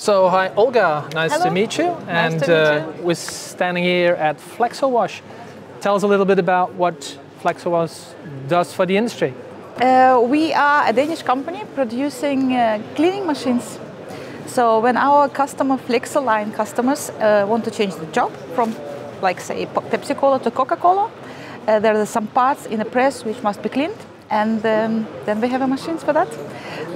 So hi Olga, nice Hello. to meet you. Nice and to meet uh, you. we're standing here at FlexoWash. Tell us a little bit about what FlexoWash does for the industry. Uh, we are a Danish company producing uh, cleaning machines. So when our customer Flexo line customers uh, want to change the job from, like say, Pepsi Cola to Coca Cola, uh, there are some parts in the press which must be cleaned, and um, then we have a machines for that.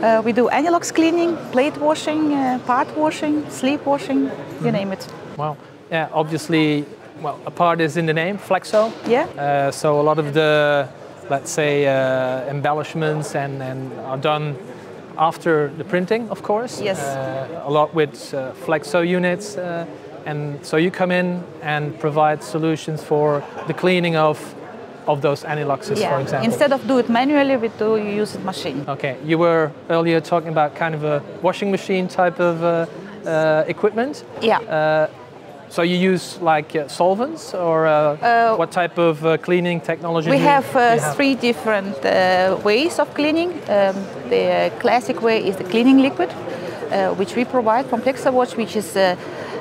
Uh, we do anilox cleaning, plate washing, uh, part washing, sleep washing, you name it. Wow. Yeah, obviously, well, a part is in the name, Flexo. Yeah. Uh, so a lot of the, let's say, uh, embellishments and, and are done after the printing, of course. Yes. Uh, a lot with uh, Flexo units. Uh, and so you come in and provide solutions for the cleaning of, of those aniloxes, for example. Instead of do it manually, we do use it machine. Okay, you were earlier talking about kind of a washing machine type of uh, uh, equipment. Yeah. So you use like uh, solvents or uh, what type of uh, cleaning technology? We have, uh, have? three different uh, ways of cleaning. Um, the classic way is the cleaning liquid, uh, which we provide from FlexoWash, which is uh,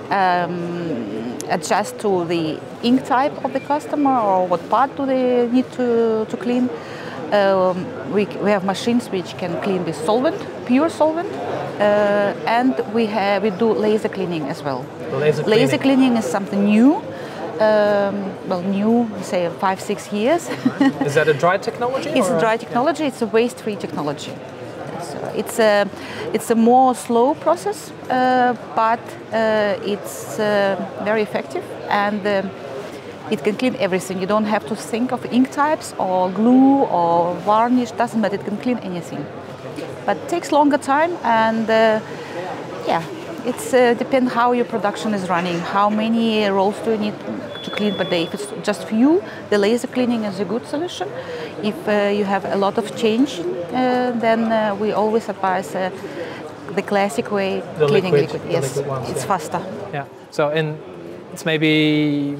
um, adjust to the ink type of the customer or what part do they need to, to clean. Um, we, we have machines which can clean with solvent, pure solvent, uh, and we have we do laser cleaning as well. Laser Laser cleaning. cleaning is something new. Um, well, new, say five, six years. Is that a dry technology? It's a dry technology. It's a waste-free technology. It's a it's a more slow process, uh, but uh, it's uh, very effective and. it can clean everything. You don't have to think of ink types or glue or varnish. Doesn't matter. It can clean anything. But it takes longer time and uh, yeah, it's uh, depend how your production is running. How many rolls do you need to clean per day? If it's just few, the laser cleaning is a good solution. If uh, you have a lot of change, uh, then uh, we always advise uh, the classic way The cleaning liquid- liquid. Yes, liquid ones, it's yeah. faster. Yeah. So and it's maybe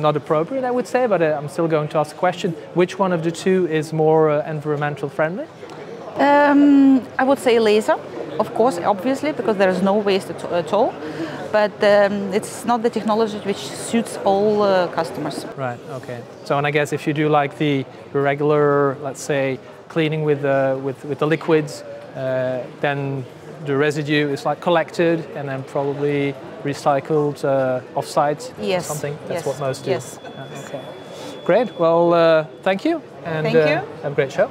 not appropriate, I would say, but uh, I'm still going to ask a question. Which one of the two is more uh, environmental friendly? Um, I would say laser, of course, obviously, because there is no waste at, at all. But um, it's not the technology which suits all uh, customers. Right. Okay. So, and I guess if you do like the the regular, let's say, cleaning with uh, with with the liquids, uh, then the residue is like collected and then probably recycled uh, off-site. or Something. That's yes, what most do. yes. Uh, okay. Great. Well, uh, thank you. And Thank you. Have a great show.